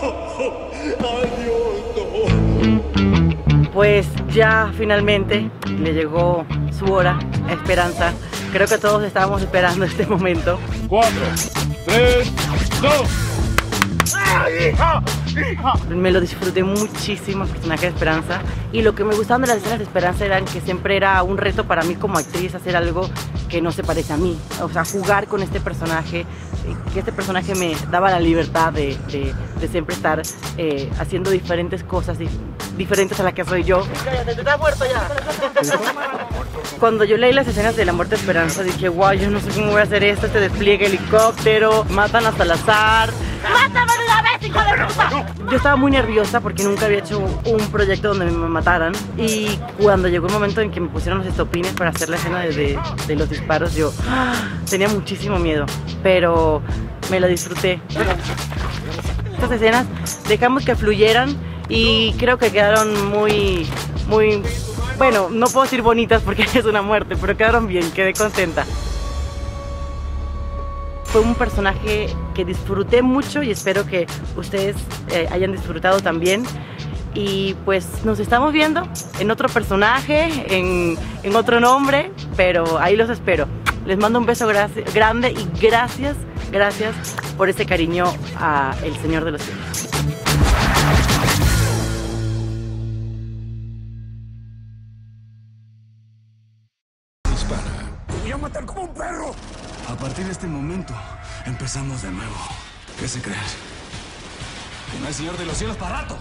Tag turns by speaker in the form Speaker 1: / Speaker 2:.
Speaker 1: Pues ya finalmente le llegó su hora, Esperanza. Creo que todos estábamos esperando este momento.
Speaker 2: 4, 3, 2.
Speaker 1: Me lo disfruté muchísimo el personaje de Esperanza y lo que me gustaban de las escenas de Esperanza eran que siempre era un reto para mí como actriz hacer algo que no se parece a mí, o sea, jugar con este personaje, que este personaje me daba la libertad de, de, de siempre estar eh, haciendo diferentes cosas dif diferentes a la que soy yo. muerto ya! Cuando yo leí las escenas de la muerte de Esperanza dije, wow, yo no sé cómo voy a hacer esto, este despliegue helicóptero, matan hasta azar. ¡Mátame de una vez, hijo de puta! Yo estaba muy nerviosa porque nunca había hecho un proyecto donde me mataran y cuando llegó el momento en que me pusieron los estopines para hacer la escena de, de, de los disparos, yo ¡ah! tenía muchísimo miedo, pero me lo disfruté. Estas escenas dejamos que fluyeran y creo que quedaron muy, muy, bueno, no puedo decir bonitas porque es una muerte, pero quedaron bien, quedé contenta. Fue un personaje que disfruté mucho y espero que ustedes eh, hayan disfrutado también. Y pues nos estamos viendo en otro personaje, en, en otro nombre, pero ahí los espero. Les mando un beso grande y gracias, gracias por ese cariño a El Señor de los Cielos.
Speaker 3: voy a matar como un perro.
Speaker 4: A partir de este momento, empezamos de nuevo. ¿Qué se creen? ¿Que no hay Señor de los Cielos para rato?